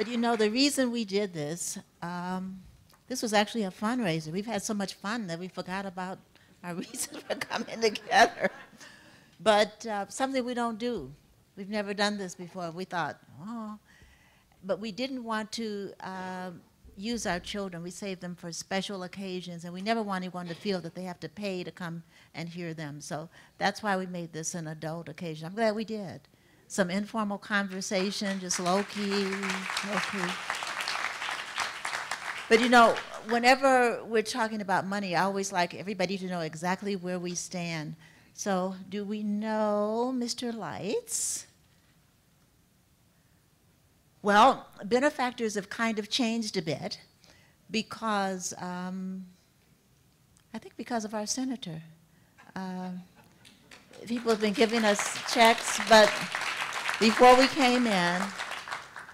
But you know, the reason we did this, um, this was actually a fundraiser. We've had so much fun that we forgot about our reason for coming together. But uh, something we don't do. We've never done this before. We thought, oh, but we didn't want to uh, use our children. We saved them for special occasions, and we never want anyone to feel that they have to pay to come and hear them. So that's why we made this an adult occasion. I'm glad we did. Some informal conversation, just low key, low key. But you know, whenever we're talking about money, I always like everybody to know exactly where we stand. So, do we know Mr. Lights? Well, benefactors have kind of changed a bit because, um, I think because of our senator. Uh, people have been giving us checks, but before we came in,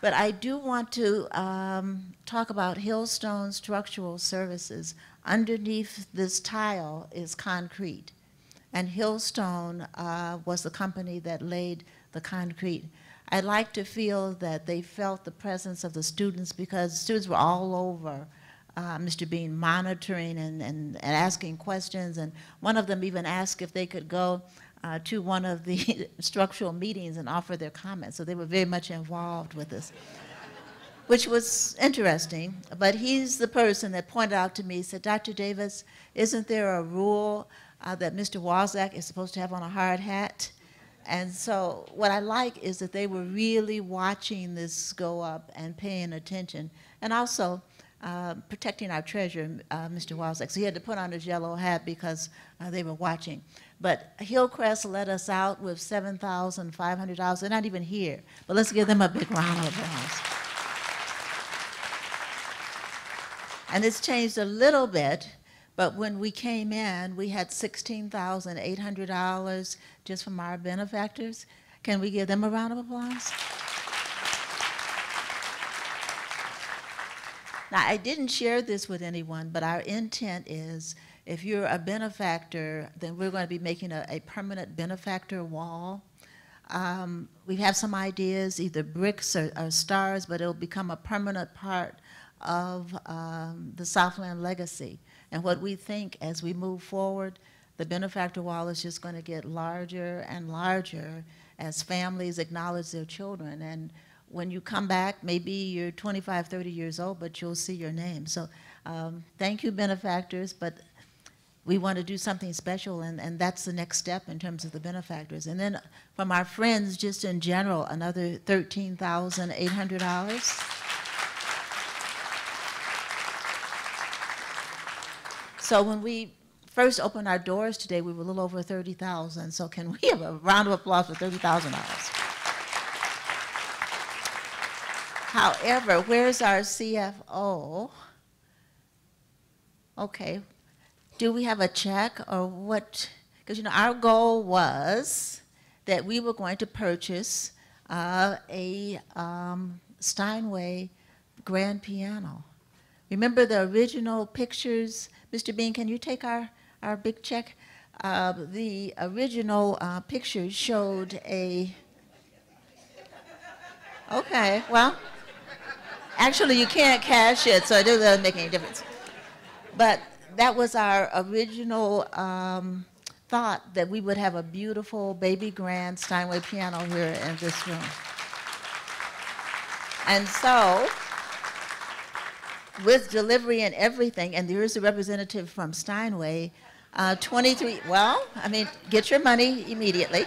but I do want to um, talk about Hillstone Structural Services. Underneath this tile is concrete. And Hillstone uh, was the company that laid the concrete. I'd like to feel that they felt the presence of the students because students were all over uh, Mr. Bean monitoring and, and, and asking questions. And one of them even asked if they could go uh, to one of the structural meetings and offer their comments. So they were very much involved with this, which was interesting. But he's the person that pointed out to me, said, Dr. Davis, isn't there a rule uh, that Mr. Walzak is supposed to have on a hard hat? And so what I like is that they were really watching this go up and paying attention. And also, uh, protecting our treasure, uh, Mr. Walzak. So he had to put on his yellow hat because uh, they were watching. But Hillcrest let us out with $7,500. They're not even here, but let's give them a big round of applause. And it's changed a little bit, but when we came in, we had $16,800 just from our benefactors. Can we give them a round of applause? Now, I didn't share this with anyone, but our intent is if you're a benefactor, then we're going to be making a, a permanent benefactor wall. Um, we have some ideas, either bricks or, or, stars, but it'll become a permanent part of um, the Southland legacy. And what we think as we move forward, the benefactor wall is just going to get larger and larger as families acknowledge their children. And when you come back, maybe you're 25, 30 years old, but you'll see your name. So um, thank you, benefactors, but we want to do something special, and, and that's the next step in terms of the benefactors. And then from our friends, just in general, another $13,800. So when we first opened our doors today, we were a little over 30,000. So can we have a round of applause for $30,000? However, where's our CFO? Okay, do we have a check or what? Because you know our goal was that we were going to purchase uh, a um, Steinway grand piano. Remember the original pictures? Mr. Bean, can you take our, our big check? Uh, the original uh, pictures showed a, okay, well, Actually, you can't cash it, so it doesn't make any difference. But that was our original um, thought that we would have a beautiful baby grand Steinway piano here in this room. And so, with delivery and everything, and there is a representative from Steinway, uh, 23, well, I mean, get your money immediately.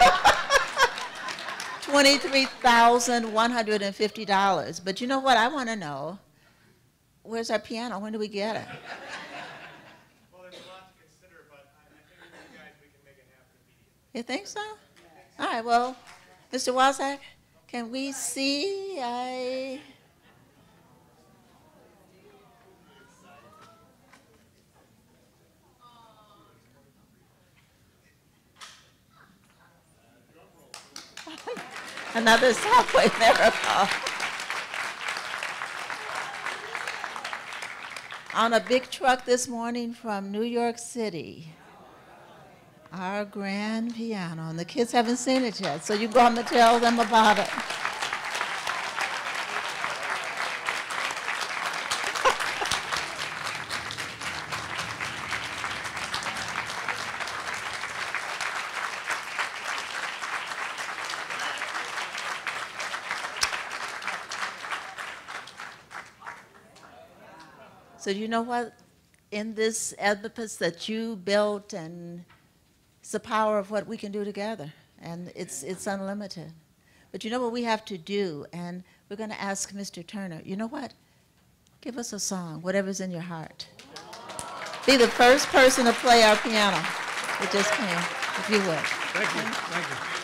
$23,150. But you know what? I want to know where's our piano? When do we get it? Well, there's a lot to consider, but I, think you guys we can make it happen. You think so? All right, well, Mr. Walzak, can we see? I. another subway miracle. On a big truck this morning from New York City, our grand piano, and the kids haven't seen it yet, so you go home and tell them about it. So you know what? In this edifice that you built, and it's the power of what we can do together, and it's it's unlimited. But you know what we have to do, and we're going to ask Mr. Turner. You know what? Give us a song, whatever's in your heart. Be the first person to play our piano. It just came, if you would. Thank you, thank you.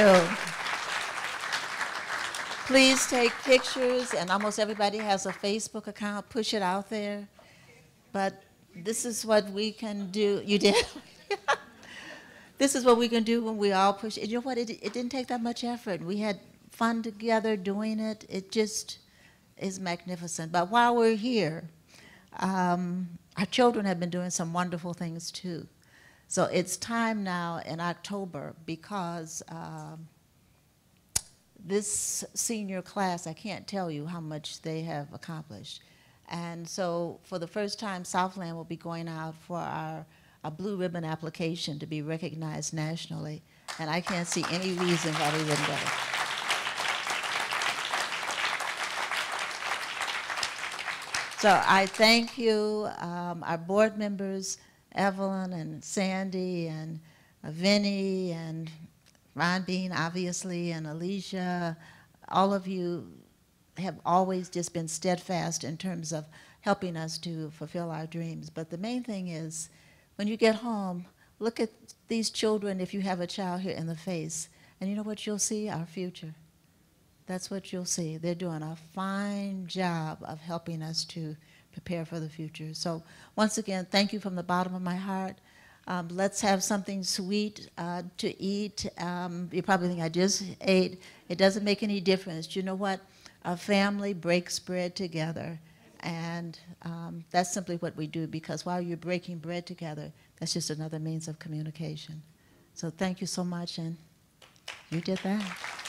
You. Please take pictures, and almost everybody has a Facebook account. Push it out there. But this is what we can do. You did? this is what we can do when we all push. And you know what? It, it didn't take that much effort. We had fun together doing it. It just is magnificent. But while we're here, um, our children have been doing some wonderful things too. So it's time now in October because um, this senior class, I can't tell you how much they have accomplished. And so for the first time, Southland will be going out for our a blue ribbon application to be recognized nationally. And I can't see any reason why we wouldn't go. So I thank you, um, our board members, Evelyn and Sandy and uh, Vinnie and Ron Bean, obviously, and Alicia. All of you have always just been steadfast in terms of helping us to fulfill our dreams. But the main thing is, when you get home, look at these children, if you have a child here, in the face, and you know what you'll see? Our future. That's what you'll see. They're doing a fine job of helping us to prepare for the future. So, once again, thank you from the bottom of my heart. Um, let's have something sweet uh, to eat. Um, you probably think I just ate. It doesn't make any difference. You know what? A family breaks bread together. And um, that's simply what we do because while you're breaking bread together, that's just another means of communication. So thank you so much, and you did that.